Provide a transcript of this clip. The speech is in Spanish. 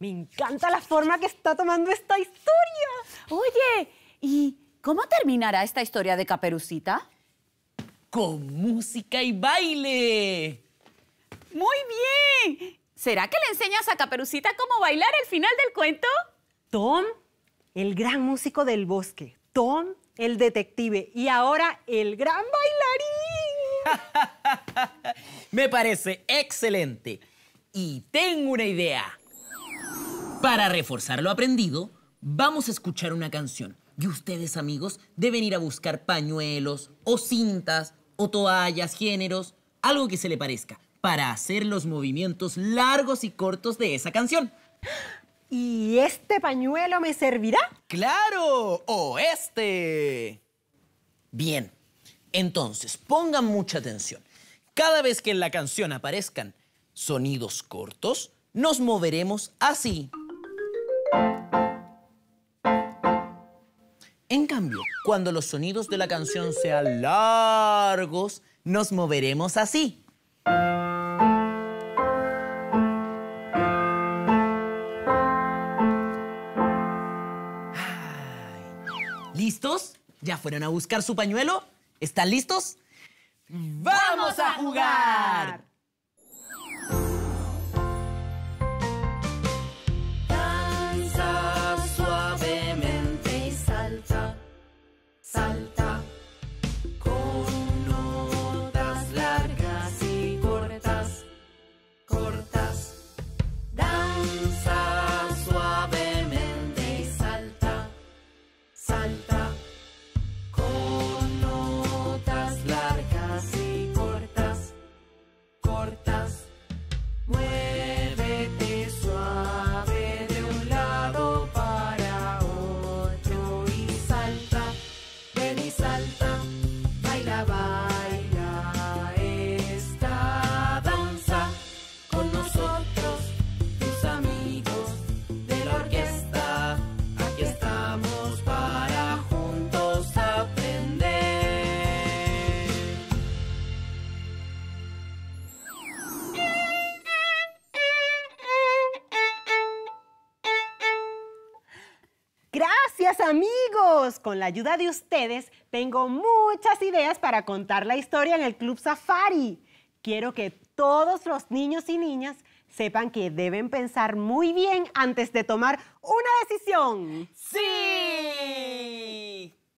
Me encanta la forma que está tomando esta historia. Oye, ¿y cómo terminará esta historia de Caperucita? Con música y baile. Muy bien. ¿Será que le enseñas a Caperucita cómo bailar al final del cuento? Tom, el gran músico del bosque. Tom, el detective. Y ahora el gran bailarín. Me parece excelente. Y tengo una idea. Para reforzar lo aprendido, vamos a escuchar una canción. Y ustedes, amigos, deben ir a buscar pañuelos o cintas o toallas, géneros, algo que se le parezca, para hacer los movimientos largos y cortos de esa canción. ¿Y este pañuelo me servirá? ¡Claro! ¡O este! Bien, entonces pongan mucha atención. Cada vez que en la canción aparezcan sonidos cortos, nos moveremos así. En cambio, cuando los sonidos de la canción sean largos, nos moveremos así. ¿Listos? ¿Ya fueron a buscar su pañuelo? ¿Están listos? ¡Vamos a jugar! Gracias amigos. Con la ayuda de ustedes tengo muchas ideas para contar la historia en el Club Safari. Quiero que todos los niños y niñas sepan que deben pensar muy bien antes de tomar una decisión. ¡Sí!